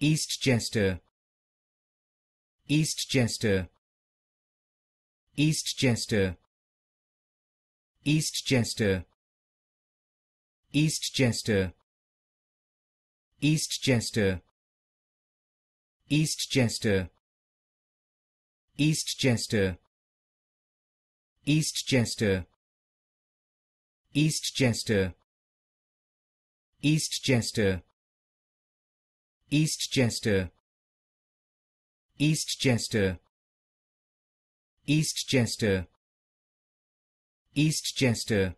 Eastchester Eastchester Eastchester Eastchester Eastchester Eastchester Eastchester Eastchester Eastchester Eastchester Eastchester Eastchester Eastchester Eastchester Eastchester